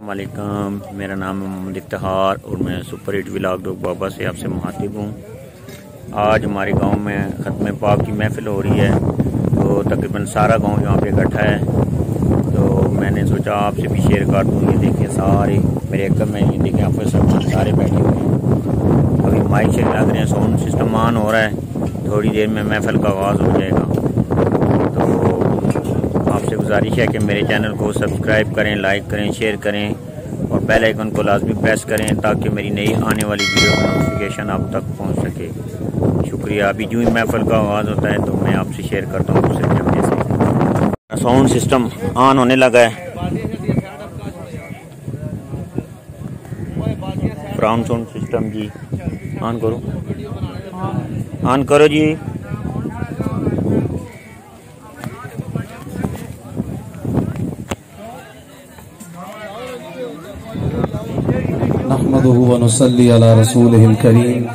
السلام علیکم، میرا نام ہے محمد افتخار اور میں سپر ہٹ ولاگ ڈوگ بابا سے آپ سے مخاطب ہوں۔ آج ہمارے گاؤں میں ختم پاک کی محفل ہو رہی ہے، تو تقریباً سارا گاؤں یہاں پہ اکٹھا ہے۔ تو میں نے سوچا آپ سے بھی شیئر کر دوں، یہ دیکھیں سارے میرے عقب میں، یہ دیکھیں آپ کو سب سارے بیٹھے ہوئے ہیں۔ ابھی مائک سے لگ رہے ہیں ساؤنڈ سسٹم آن ہو رہا ہے، تھوڑی دیر میں محفل کا آغاز ہو جائے گا۔ گزارش ہے کہ میرے چینل کو سبسکرائب کریں، لائک کریں، شیئر کریں اور بیل آئیکن کو لازمی پریس کریں تاکہ میری نئی آنے والی ویڈیو کا نوٹیفیکیشن آپ تک پہنچ سکے۔ شکریہ۔ ابھی جو ہی محفل کا آغاز ہوتا ہے تو میں آپ سے شیئر کرتا ہوں دوسرے کیمرے سے ساؤنڈ سسٹم آن ہونے لگا ہے۔ فراؤنڈ ساؤنڈ سسٹم جی۔ آن کرو۔ آن کرو جی۔ ونصلي على رسوله الكريم.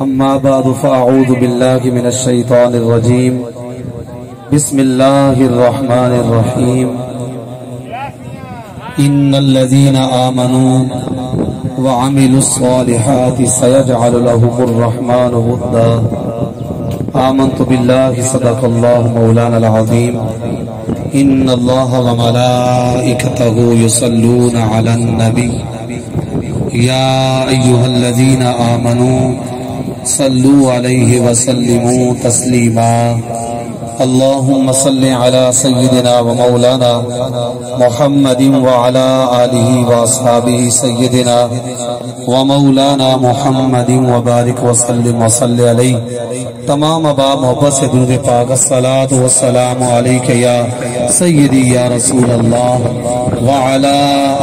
أما بعد، فأعوذ بالله من الشيطان الرجيم. بسم الله الرحمن الرحيم. إن الذين آمنوا وعملوا الصالحات سيجعل لهم الرحمن ودا. آمنت بالله، صدق الله مولانا العظيم. إن الله وملائكته يصلون على النبي. يا أيها الذين آمنوا صلوا عليه وسلموا تسليما اللهم صل على سيدنا ومولانا محمد وعلى آله وأصحابه سيدنا ومولانا محمد وبارك وسلم وصل عليه. تمام باب محبت سے درود پاک، الصلاة والسلام علیک یا سیدی یا رسول اللہ وعلى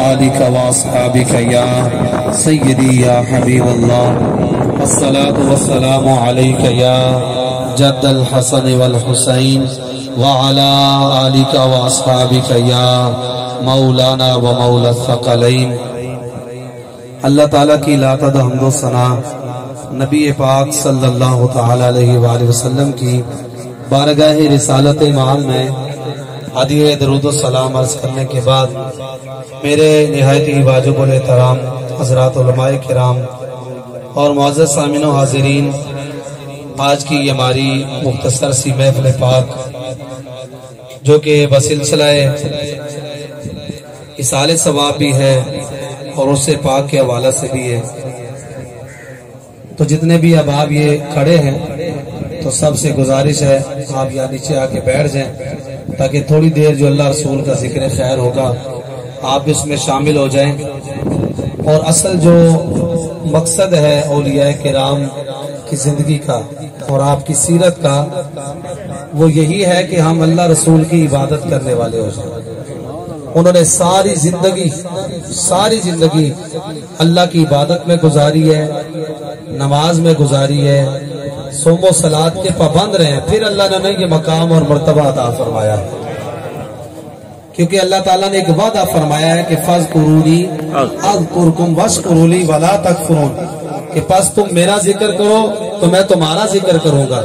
آلك واصحابك یا سیدی یا حبیب اللہ. الصلاة والسلام علیک یا جد الحسن والحسین وعلى آلك واصحابك یا مولانا ومولا الثقلین اللہ تعالیٰ کی لاتا حمد و ثنا نبی پاک صلی اللہ تعالی علیہ وآلہ وسلم کی بارگاہ رسالت امام میں عدیہ درود و سلام عرض کرنے کے بعد میرے نہایت ہی واجب الاحترام حضرات علماء کرام اور معزز سامن و حاضرین آج کی ہماری مختصر سی محفل پاک، جو کہ بسلسلہ اسال ثواب بھی ہے اور اس سے پاک کے حوالہ سے بھی ہے۔ تو جتنے بھی اب آپ یہ کھڑے ہیں، تو سب سے گزارش ہے آپ یہاں نیچے آ کے بیٹھ جائیں، تاکہ تھوڑی دیر جو اللہ رسول کا ذکر خیر ہوگا، آپ اس میں شامل ہو جائیں۔ اور اصل جو مقصد ہے اولیاء کرام کی زندگی کا اور آپ کی سیرت کا وہ یہی ہے کہ ہم اللہ رسول کی عبادت کرنے والے ہو جائیں۔ انہوں نے ساری زندگی ساری زندگی اللہ کی عبادت میں گزاری ہے نماز میں گزاری ہے سوم و سلاد کے پابند رہے پھر اللہ نے یہ مقام اور مرتبہ عطا فرمایا۔ ہے کیونکہ اللہ تعالیٰ نے ایک وعدہ فرمایا ہے کہ فض قرونی اذکرکم وش قرولی ولا تک کہ پس تم میرا ذکر کرو تو میں تمہارا ذکر کروں گا۔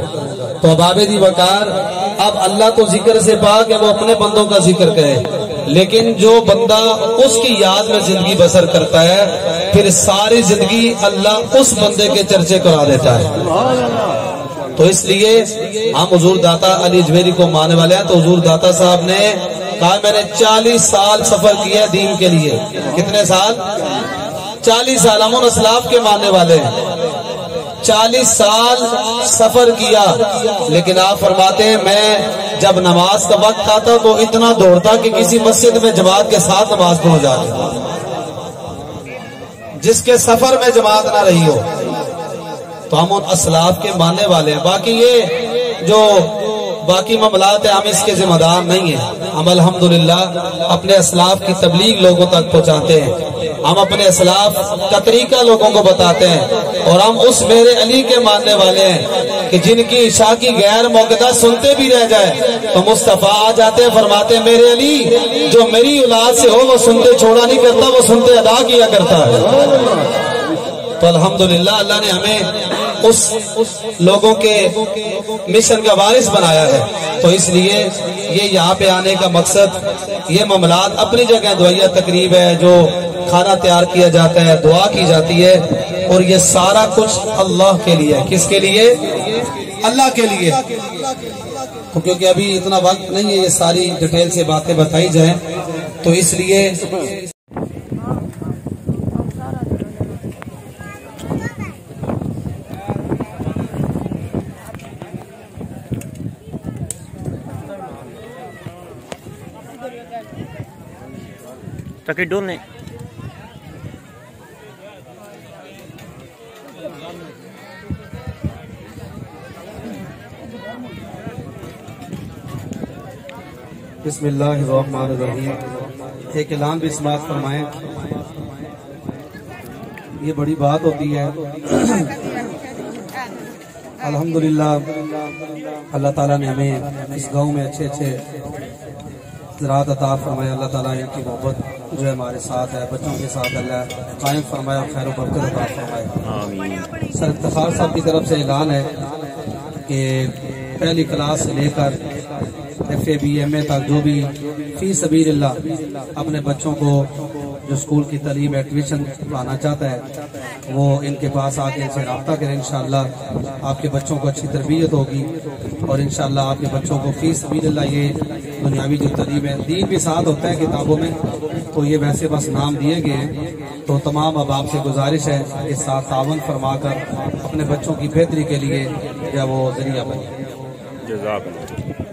تو اب آبدی وقار، اب اللہ تو ذکر سے پاک ہے، وہ اپنے بندوں کا ذکر کرے۔ لیکن جو بندہ اس کی یاد میں زندگی بسر کرتا ہے، پھر ساری زندگی اللہ اس بندے کے چرچے کرا دیتا ہے۔ تو اس لیے ہم حضور داتا علی جویری کو مانے والے ہیں۔ تو حضور داتا صاحب نے کہا، میں نے چالیس سال سفر کیا دین کے لیے۔ کتنے سال؟ چالیس سال امن اسلاف کے ماننے والے ہیں۔ چالیس سال سفر کیا، لیکن آپ فرماتے ہیں میں جب نماز کا وقت آتا تو اتنا دوڑتا کہ کسی مسجد میں جماعت کے ساتھ نماز پہنچ جاتی جس کے سفر میں جماعت نہ رہی ہو۔ تو ہم ان اسلاف کے ماننے والے ہیں۔ باقی یہ جو باقی معاملات ہیں، ہم اس کے ذمہ دار نہیں ہیں۔ ہم الحمدللہ اپنے اسلاف کی تبلیغ لوگوں تک پہنچاتے ہیں۔ ہم اپنے اسلاف کا طریقہ لوگوں کو بتاتے ہیں اور ہم اس میرے علی کے ماننے والے ہیں کہ جن کی عشاء کی غیر موقع سنتے بھی رہ جائے تو مصطفیٰ آ جاتے ہیں، فرماتے ہیں، میرے علی، جو میری اولاد سے ہو، وہ سنتے چھوڑا نہیں کرتا، وہ سنتے ادا کیا کرتا ہے۔ تو الحمدللہ، اللہ نے ہمیں اس لوگوں کے مشن کا وارث بنایا ہے۔ تو اس لیے یہ یہاں پہ آنے کا مقصد، یہ معاملات اپنی جگہ دعائیہ تقریب ہے، جو کھانا تیار کیا جاتا ہے، دعا کی جاتی ہے اور یہ سارا کچھ اللہ کے لیے کس کے لیے؟ اللہ کے لیے۔ کیونکہ ابھی اتنا وقت نہیں ہے، یہ ساری ڈیٹیل سے باتیں بتائی جائیں، تو اس لیے تاکہ ڈولنے بسم اللہ الرحمن الرحیم۔ ایک اعلان بھی سماعت فرمائیں۔ یہ بڑی بات ہوتی ہے۔ الحمدللہ۔ اللہ تعالیٰ نے ہمیں اس گاؤں میں اچھے اچھے زراعت عطا فرمایا اللہ تعالیٰ ان کی محبت جو ہے ہمارے ساتھ ہے، بچوں کے ساتھ اللہ قائم فرمایا خیر و برکت عطا فرمایا سر افتخار صاحب کی طرف سے اعلان ہے کہ پہلی کلاس سے لے کر F A B M A تک جو بھی فی سبیل اللہ اپنے بچوں کو جو اسکول کی تعلیم ایڈمیشن پانا چاہتا ہے، وہ ان کے پاس آ کے ان سے رابطہ کریں، انشاءاللہ آپ کے بچوں کو اچھی تربیت ہوگی اور انشاءاللہ آپ کے بچوں کو فی سبیل اللہ یہ دنیاوی جو تعلیم ہے، دین بھی ساتھ ہوتا ہے کتابوں میں، تو یہ ویسے بس نام دیے گئے ہیں۔ تو تمام اب آپ سے گزارش ہے کہ ساتھ تعاون فرما کر اپنے بچوں کی بہتری کے لیے یا وہ ذریعہ بنے۔ جزاک اللہ۔